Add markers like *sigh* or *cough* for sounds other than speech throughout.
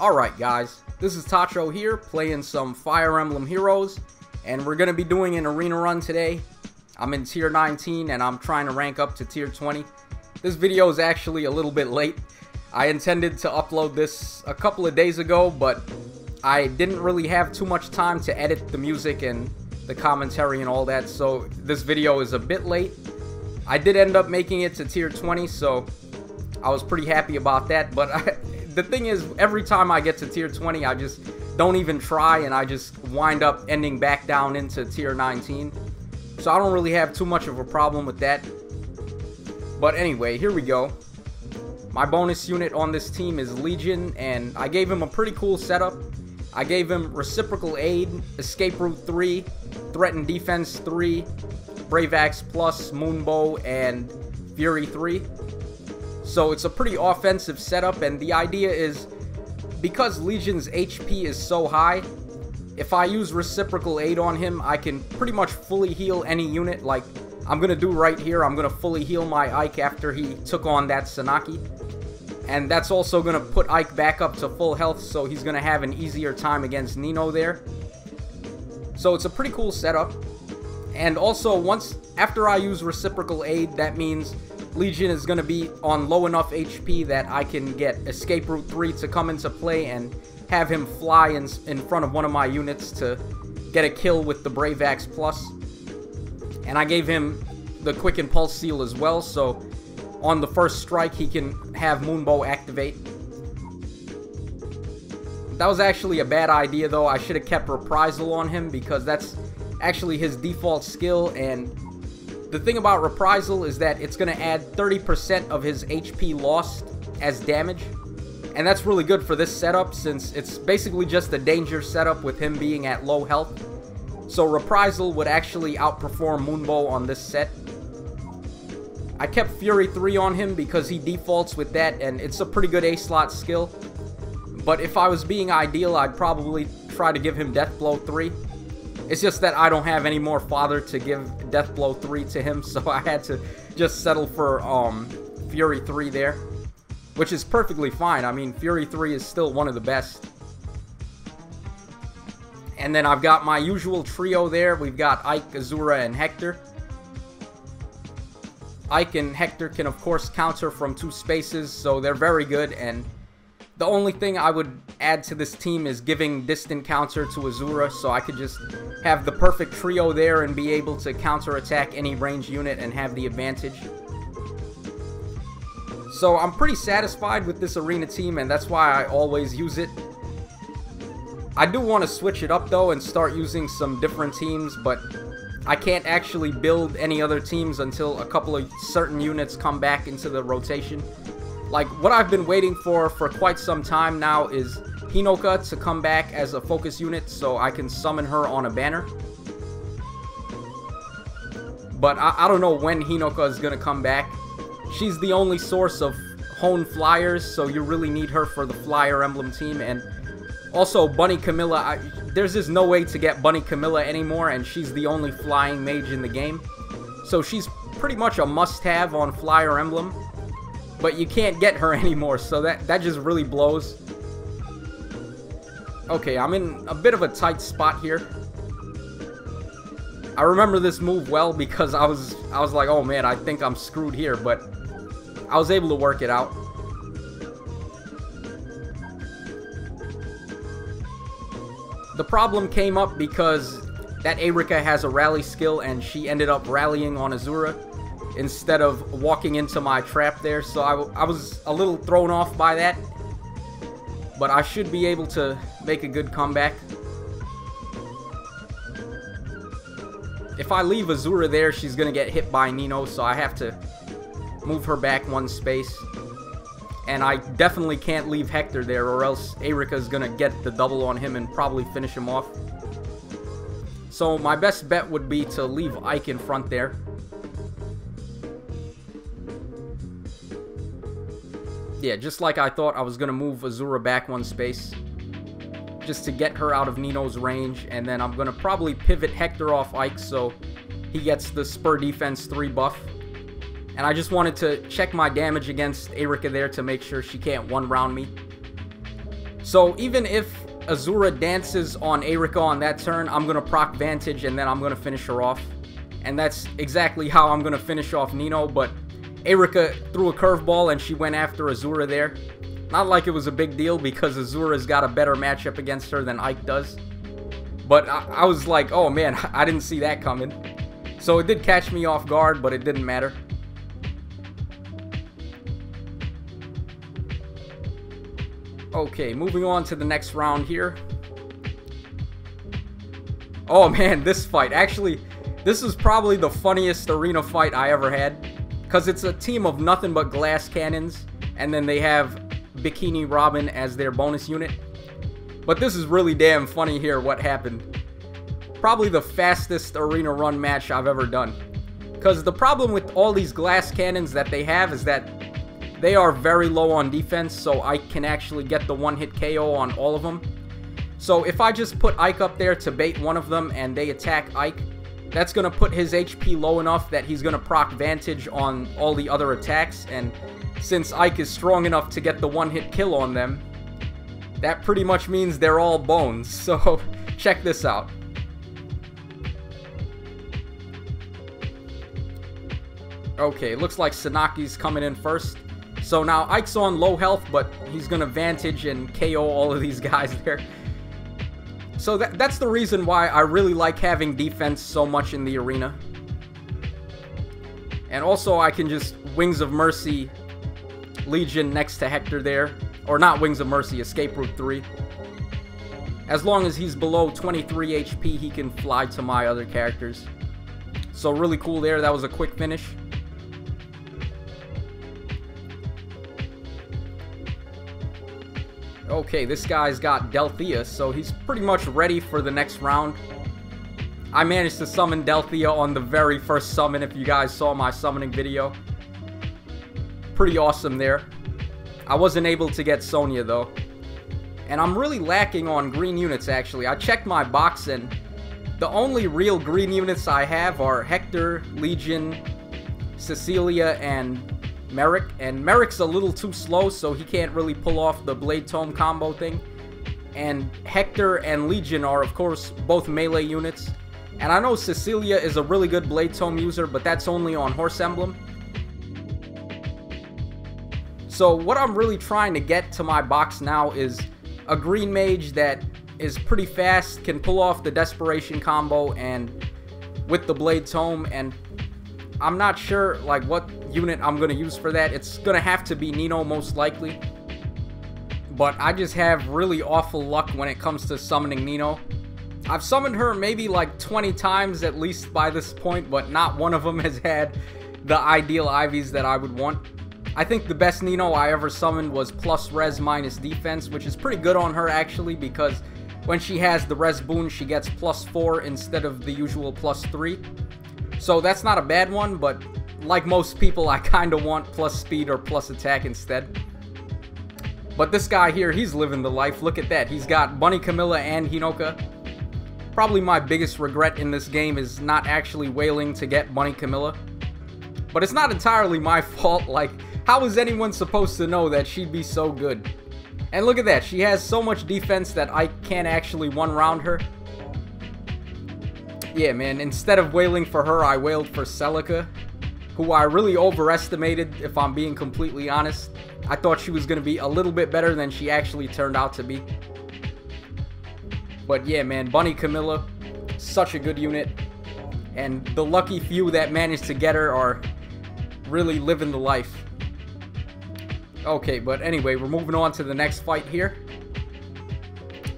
Alright guys, this is Tacho here, playing some Fire Emblem Heroes, and we're going to be doing an arena run today. I'm in tier 19 and I'm trying to rank up to tier 20. This video is actually a little bit late. I intended to upload this a couple of days ago, but I didn't really have too much time to edit the music and the commentary and all that, so this video is a bit late. I did end up making it to tier 20, so I was pretty happy about that, but *laughs* I, the thing is, every time I get to tier 20, I just don't even try, and I just wind up ending back down into tier 19. So I don't really have too much of a problem with that. But anyway, here we go. My bonus unit on this team is Legion, and I gave him a pretty cool setup. I gave him Reciprocal Aid, Escape Route 3, Threaten Defense 3, Brave Axe Plus, Moonbow, and Fury 3. So it's a pretty offensive setup, and the idea is because Legion's HP is so high, if I use Reciprocal Aid on him, I can pretty much fully heal any unit, like I'm going to do right here. I'm going to fully heal my Ike after he took on that Sanaki. And that's also going to put Ike back up to full health, so he's going to have an easier time against Nino there. So it's a pretty cool setup. And also, once after I use Reciprocal Aid, that means Legion is going to be on low enough HP that I can get Escape Route 3 to come into play and have him fly in, in front of one of my units to get a kill with the Brave Axe Plus. And I gave him the Quick Impulse Seal as well, so on the first strike he can have Moonbow activate. That was actually a bad idea though, I should have kept Reprisal on him because that's actually his default skill and the thing about Reprisal is that it's going to add 30% of his HP lost as damage. And that's really good for this setup since it's basically just a danger setup with him being at low health. So Reprisal would actually outperform Moonbow on this set. I kept Fury 3 on him because he defaults with that and it's a pretty good A-slot skill. But if I was being ideal, I'd probably try to give him Death Blow 3. It's just that I don't have any more fodder to give Death Blow 3 to him, *laughs* so I had to just settle for um, Fury 3 there. Which is perfectly fine. I mean, Fury 3 is still one of the best. And then I've got my usual trio there. We've got Ike, Azura, and Hector. Ike and Hector can, of course, counter from two spaces, so they're very good, and the only thing I would add to this team is giving distant counter to Azura, so I could just have the perfect trio there and be able to counter attack any range unit and have the advantage. So I'm pretty satisfied with this arena team, and that's why I always use it. I do want to switch it up though and start using some different teams, but I can't actually build any other teams until a couple of certain units come back into the rotation. Like, what I've been waiting for for quite some time now is Hinoka to come back as a focus unit so I can summon her on a banner. But I, I don't know when Hinoka is going to come back. She's the only source of Hone Flyers, so you really need her for the Flyer Emblem team. And also, Bunny Camilla, I, there's just no way to get Bunny Camilla anymore, and she's the only flying mage in the game. So she's pretty much a must-have on Flyer Emblem but you can't get her *laughs* anymore, so that, that just really blows. Okay, I'm in a bit of a tight spot here. I remember this move well because I was I was like, oh man, I think I'm screwed here, but I was able to work it out. The problem came up because that Eirika has a rally skill and she ended up rallying on Azura instead of walking into my trap there. So I, was a little thrown off by that. But I should be able to make a good comeback. If I leave Azura there, she's going to get hit by Nino, so I have to move her back one space. And I definitely can't leave Hector there, or else Eirika's going to get the double on him and probably finish him off. So my best bet would be to leave Ike in front there. Yeah, just like I thought, I was going to move Azura back one space just to get her out of Nino's range, and then I'm going to probably pivot Hector off Ike so he gets the Spur Defense 3 buff. And I just wanted to check my damage against Eirika there to make sure she can't one-round me. So even if Azura dances on Eirika on that turn, I'm going to proc Vantage and then I'm going to finish her off. And that's exactly how I'm going to finish off Nino, but Eirika threw a curveball and she went after Azura there. Not like it was a big deal because Azura's got a better matchup against her than Ike does. But I, I was like, oh man, *laughs* I didn't see that coming. So it did catch me off guard, but it didn't matter. Okay, moving on to the next round here. Oh *laughs* man, this fight. Actually, this is probably the funniest arena fight I ever had. Because it's a team of nothing but glass cannons. And then they have Bikini Robin as their bonus unit. But this is really damn funny here what happened. Probably the fastest arena run match I've ever done. Because the problem with all these glass cannons that they have is that they are very low on defense, so I can actually get the one-hit KO on all of them. So if I just put Ike up there to bait one of them and they attack Ike, that's going to put his HP low enough that he's going to proc Vantage on all the other attacks, and since Ike is strong enough to get the one-hit kill on them, that pretty much means they're all bones, *laughs* so check this out. Okay, looks like Sanaki's coming in first. So now Ike's on low health, but he's going to Vantage and KO all of these *laughs* guys there. So that, that's the reason why I really like having defense so much in the arena. And also I can just Wings of Mercy Legion next to Hector there. Or not Wings of Mercy, Escape Route 3. As long as he's below 23 HP, he can fly to my other characters. So really cool there. That was a quick finish. Okay, this guy's got Delthea, so he's pretty much ready for the next round. I managed to summon Delthea on the very first summon if you guys saw my summoning video. Pretty awesome there. I wasn't able to get Sonya though. And I'm really lacking on green units actually. I checked my box and the only real green units I have are Hector, Legion, Cecilia, and Merric, and Merric's a little too slow, so he can't really pull off the Blade Tome combo thing. And Hector and Legion are, of course, both melee units. And I know Cecilia is a really good Blade Tome user, but that's only on Horse Emblem. So what I'm really trying to get to my box now is a green mage that is pretty fast, can pull off the Desperation combo and with the Blade Tome, and I'm not sure like what unit I'm going to use for that. It's going to have to be Nino most likely. But I just have really awful luck when it comes to summoning Nino. I've summoned her maybe like 20 times at least by this point, but not one of them has had the ideal IVs that I would want. I think the best Nino I ever summoned was plus res minus defense, which is pretty good on her actually because when she has the res boon, she gets plus 4 instead of the usual plus 3. So that's not a bad one, but like most people, I kind of want plus speed or plus attack instead. But this guy here, he's living the life. Look at that. He's got Bunny Camilla and Hinoka. Probably my biggest regret in this game is not actually whaling to get Bunny Camilla. But it's not entirely my *laughs* fault. Like, how is anyone supposed to know that she'd be so good? And look at that. She has so much defense that I can't actually one-round her. Yeah, man. Instead of whaling for her, I whaled for Celica who I really overestimated, if I'm being completely honest. I thought she was going to be a little bit better than she actually turned out to be. But yeah, man, Bunny Camilla, such a good unit. And the lucky few that managed to get her are really living the life. Okay, but anyway, we're moving on to the next fight here.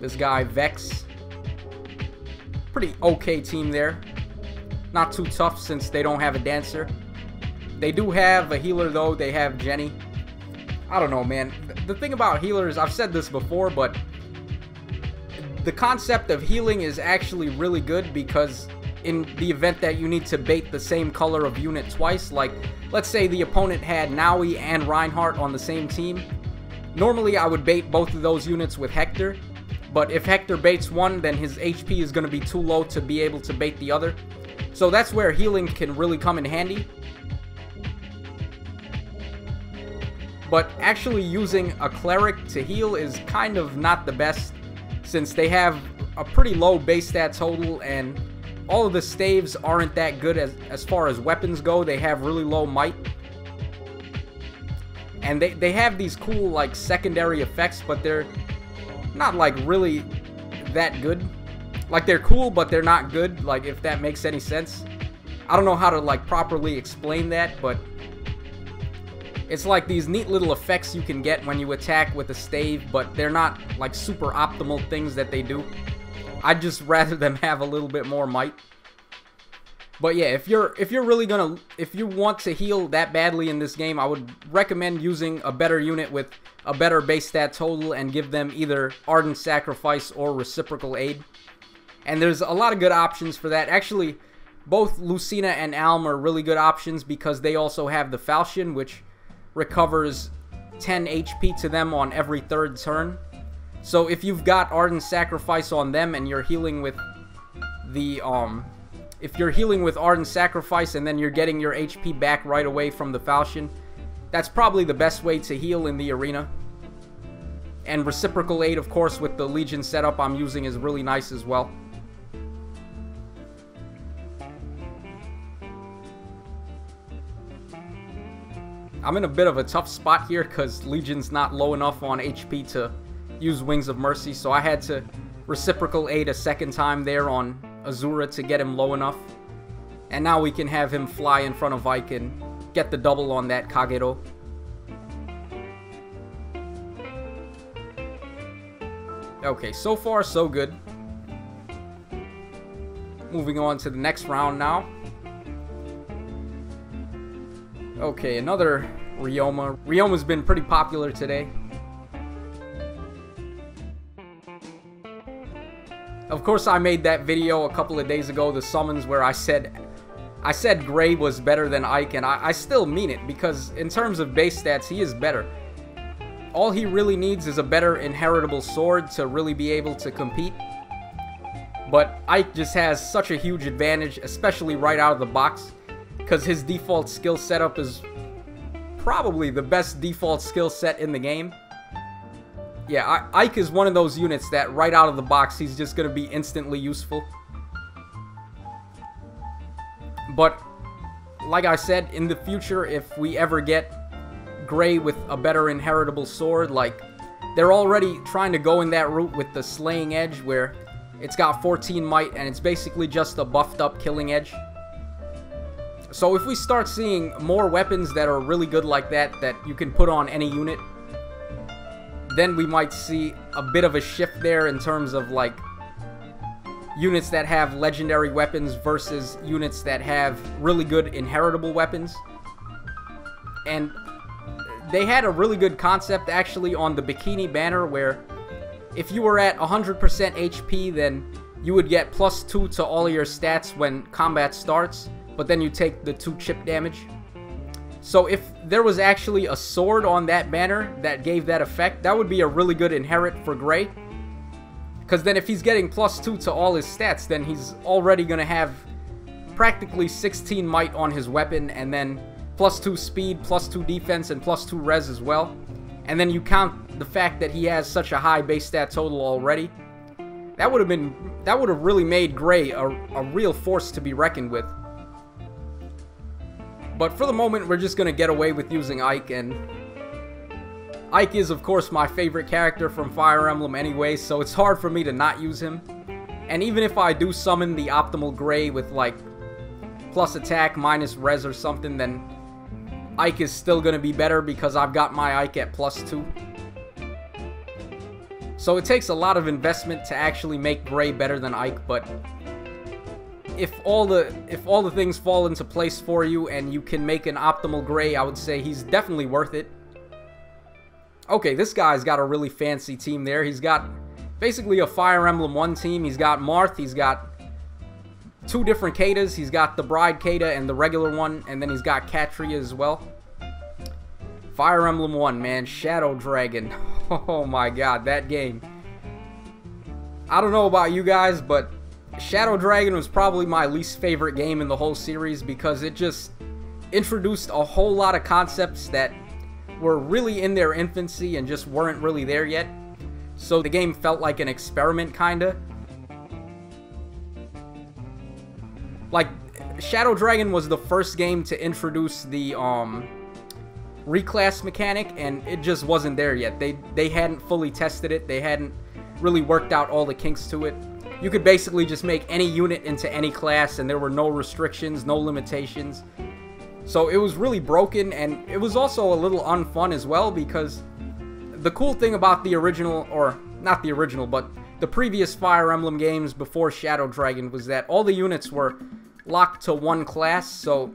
This guy, Vex. Pretty okay team there. Not too tough since they don't have a dancer. They do have a healer though. They have Genny. I don't know, man. The thing about healers, I've said this before, but the concept of healing is actually really good because in the event that you need to bait the same color of unit twice, like let's say the opponent had Nowi and Reinhardt on the same team, normally I would bait both of those units with Hector, but if Hector baits one, then his HP is going to be too low to be able to bait the other. So that's where healing can really come in handy. But actually using a cleric to heal is kind of not the best since they have a pretty low base stat total and all of the staves aren't that good as, as far as weapons go. They have really low might. And they, they have these cool like secondary effects, but they're not like really that good. Like they're cool, but they're not good, like if that makes any sense. I don't know how to like properly explain that, but it's like these neat little effects you can get when you attack with a stave, but they're not like super optimal things that they do. I'd just *laughs* rather them have a little bit more might. But yeah, if you're if you're really gonna if you want to heal that badly in this game, I would recommend using a better unit with a better base stat total and give them either Ardent Sacrifice or Reciprocal Aid. And there's a lot of good options for that. Actually, both Lucina and Alm are really good options because they also have the Falchion, which recovers 10 HP to them on every third turn. So if you've got Ardent Sacrifice on them and you're healing with the, um, if you're healing with Ardent Sacrifice and then you're getting your HP back right away from the Falchion, that's probably the best way to heal in the arena. And Reciprocal Aid, of course, with the Legion setup I'm using is really nice as well. I'm in a bit of a tough spot here because Legion's not low enough on HP to use Wings of Mercy, so I had to reciprocal aid a second time there on Azura to get him low enough. And now we can have him fly in front of Ike get the double on that Kagero. Okay, so far so good. Moving on to the next round now. Okay, another Ryoma. Ryoma's been pretty popular today. Of course, I made that video a couple of days ago, the summons, where I said I said Gray was better than Ike, and I, I still mean it, because in terms of base stats, he is better. All he really needs is a better inheritable sword to really be able to compete. But Ike just has such a huge advantage, especially right out of the box, because his default skill setup is probably the best default skill set in the game yeah, Ike is one of those units that right out of the box, he's just going to be instantly useful. But, like I said, in the future, if we ever get Gray with a better inheritable sword, like, they're already trying to go in that route with the Slaying Edge, where it's got 14 might, and it's basically just a buffed up Killing Edge. So if we start seeing more weapons that are really good like that, that you can put on any unit, then we might see a bit of a shift there in terms of like units that have legendary weapons versus units that have really good inheritable weapons. And they had a really good concept actually on the Bikini banner where if you were at 100% HP then you would get plus 2 to all your stats when combat starts, but then you take the 2 chip damage. So if there was actually a sword on that banner that gave that effect, that would be a really good inherit for Gray. Because then if he's getting plus 2 to all his stats, then he's already going to have practically 16 might on his weapon, and then plus 2 speed, plus 2 defense, and plus 2 res as well. And then you count the fact that he has such a high base stat total already. That would have been, that would have really made Gray a, a real force to be reckoned with. But for the moment, we're just going to get away with using Ike, and Ike is, of course, my favorite character from Fire Emblem anyway, so it's hard for me to not use him. And even if I do summon the Optimal Gray with, like, plus attack, minus res or something, then Ike is still going to be better because I've got my Ike at plus 2. So it takes a lot of investment to actually make Gray better than Ike, but if all the if all the things fall into place for you and you can make an optimal gray, I would say he's definitely worth it. Okay, this guy's got a really fancy team there. He's got basically a Fire Emblem 1 team. He's got Marth, he's got two different Caedas. He's got the Bride Caeda and the regular one, and then he's got Catria as well. Fire Emblem 1, man. Shadow Dragon. *laughs* Oh my god, that game. I don't know about you guys, but Shadow Dragon was probably my least favorite game in the whole series because it just introduced a whole lot of concepts that were really in their infancy and just weren't really there yet. So the game felt like an experiment, kinda. Like, Shadow Dragon was the first game to introduce the, um, reclass mechanic, and it just wasn't there yet. They, they hadn't fully tested it. They hadn't really worked out all the kinks to it. You could basically just make any unit into any class, and there were no restrictions, no limitations. So it was really broken, and it was also a little unfun as well, because the cool thing about the original, or not the original, but the previous Fire Emblem games before Shadow Dragon was that all the units were locked to one class, so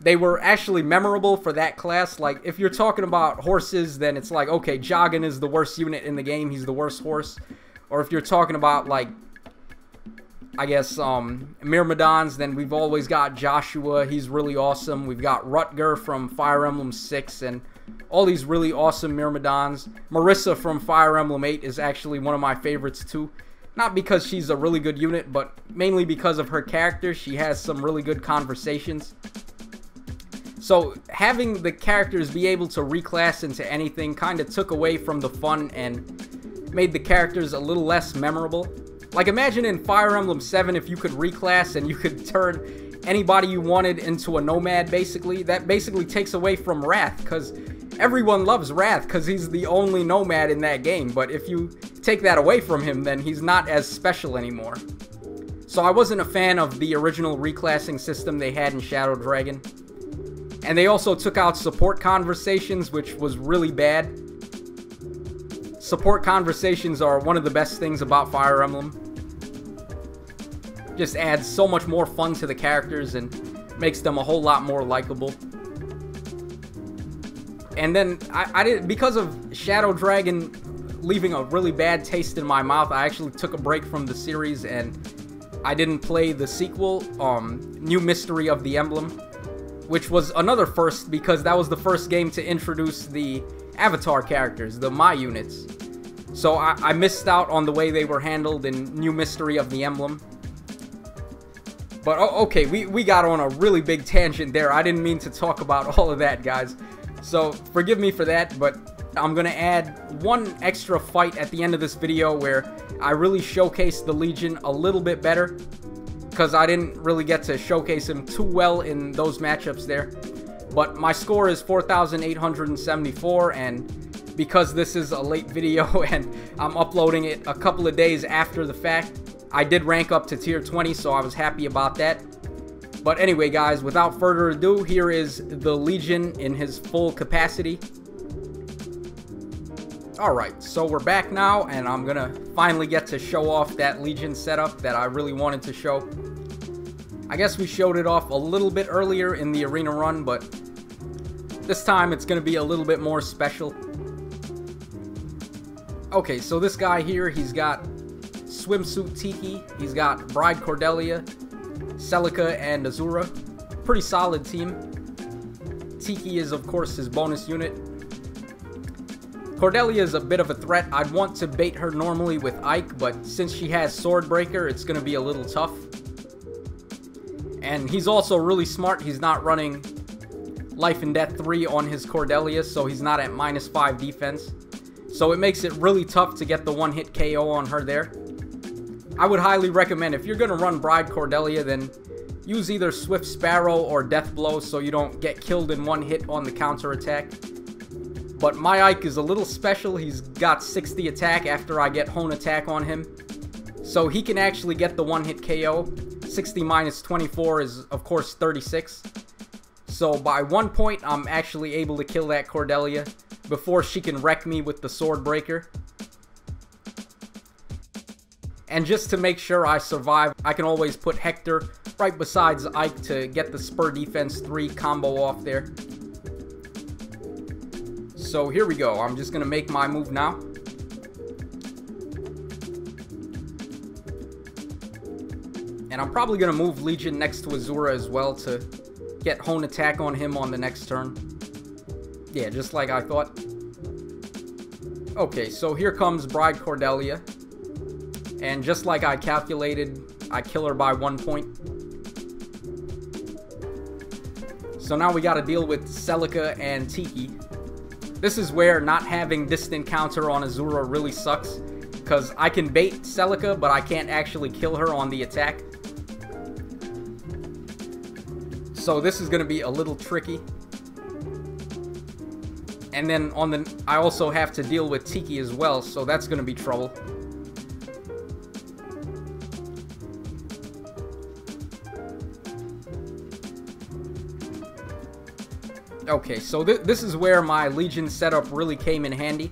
they were actually memorable for that class. Like, if you're talking about horses, then it's like, okay, Jagen is the worst unit in the game, he's the worst horse. Or if you're talking about, like, I guess, um, Myrmidons, then we've always got Joshua. He's really awesome. We've got Rutger from Fire Emblem 6 and all these really awesome Myrmidons. Marisa from Fire Emblem 8 is actually one of my favorites too. Not because she's a really good unit, but mainly because of her character. She has some really good conversations. So having the characters be able to reclass into anything kind of took away from the fun and made the characters a little less memorable. Like imagine in Fire Emblem 7 if you could reclass and you could turn anybody you wanted into a nomad basically. That basically takes away from Rath because everyone loves Rath because he's the only nomad in that game. But if you take that away from him then he's not as special anymore. So I wasn't a fan of the original reclassing system they had in Shadow Dragon. And they also took out support conversations which was really bad. Support conversations are one of the best things about Fire Emblem just adds so much more fun to the characters and makes them a whole lot more likable. And then I, I did because of Shadow Dragon leaving a really bad taste in my mouth. I actually took a break from the series and I didn't play the sequel, um, New Mystery of the Emblem, which was another first because that was the first game to introduce the Avatar characters, the My units. So I, I missed out on the way they were handled in New Mystery of the Emblem. But oh, okay, we, we got on a really big tangent there. I didn't mean to talk about *laughs* all of that, guys. So forgive me for that, but I'm going to add one extra fight at the end of this video where I really showcase the Legion a little bit better. Because I didn't really get to showcase him too well in those matchups there. But my score is 4,874 and because this is a late *laughs* video and I'm uploading it a couple of days after the fact, I did rank up to tier 20, so I was happy about that. But anyway, guys, without further ado, here is the Legion in his full capacity. Alright, so we're back now, and I'm gonna finally get to show off that Legion setup that I really wanted to show. I guess we showed it off a little bit earlier in the arena run, but this time it's gonna be a little bit more special. Okay, so this guy here, he's got Swimsuit Tiki. He's got Bride Cordelia, Celica, and Azura. Pretty solid team. Tiki is, of course, his bonus unit. Cordelia is a bit of a threat. I'd want to bait her normally with Ike, but since she has Swordbreaker, it's going to be a little tough. And he's also really smart. He's not running Life and Death 3 on his Cordelia, so he's not at minus 5 defense. So it makes it really tough to get the one-hit KO on her there. I would highly recommend if you're going to run Bride Cordelia, then use either Swift Sparrow or Death Blow so you don't get killed in one hit on the counter attack. But my Ike is a little special. He's got 60 attack after I get Hone Attack on him. So he can actually get the one hit KO. 60 minus 24 is, of course, 36. So by one point, I'm actually able to kill that Cordelia before she can wreck me with the Sword Breaker. And just to make sure I survive, I can always put Hector right besides Ike to get the Spur Defense 3 combo off there. So here we go. I'm just going to make my move now. And I'm probably going to move Legion next to Azura as well to get Hone Attack on him on the next turn. Yeah, just like I thought. Okay, so here comes Bride Cordelia. And just like I calculated, I kill her by one point. So now we gotta deal with Celica and Tiki. This is where not having distant counter on Azura really sucks, because I can bait Celica, but I can't actually kill her on the attack. So this is going to be a little tricky. And then on the, I also have to deal with Tiki as well, so that's going to be trouble. Okay, so th this is where my Legion setup really came in handy.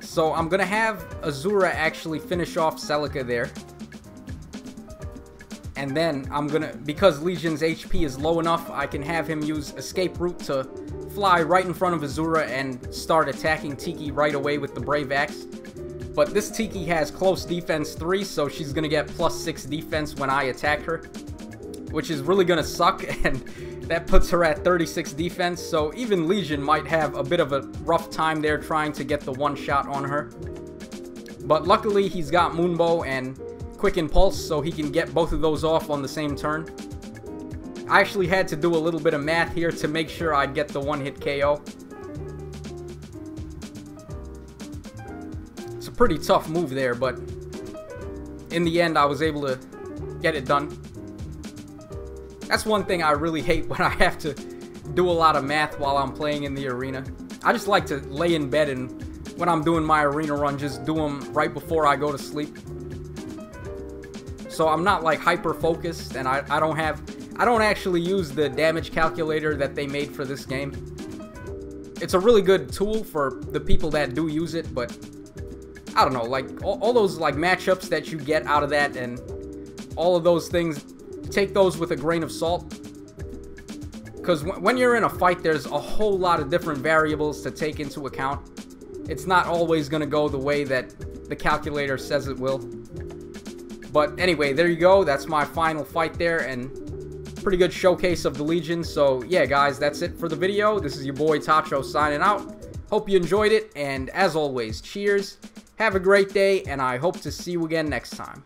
So I'm going to have Azura actually finish off Celica there. And then I'm going to, because Legion's HP is low enough, I can have him use Escape Route to fly right in front of Azura and start attacking Tiki right away with the Brave Axe. But this Tiki has close defense 3, so she's going to get plus 6 defense when I attack her. Which is really going to suck, *laughs* and that puts her at 36 defense, so even Legion might have a bit of a rough time there trying to get the one shot on her. But luckily, he's got Moonbow and Quick Impulse, so he can get both of those off on the same turn. I actually had to do a little bit of math here to make sure I'd get the one-hit KO. It's a pretty tough move there, but in the end, I was able to get it done. That's one thing I really hate *laughs* when I have to do a lot of math while I'm playing in the arena. I just like to lay in bed and when I'm doing my arena run, just do them right before I go to sleep. So I'm not like hyper focused and I, I don't have, I don't actually use the damage calculator that they made for this game. It's a really good tool for the people that do use it, but I don't know, like all, all those like matchups that you get out of that and all of those things, take those with a grain of salt. Because when you're in a fight, there's a whole lot of different variables to take into account. It's not always going to go the way that the calculator says it will. But anyway, there you go. That's my final fight there, and pretty good showcase of the Legion. So yeah, guys, that's it for the video. This is your boy Tacho signing out. Hope you enjoyed it, and as always, cheers. Have a great day, and I hope to see you again next time.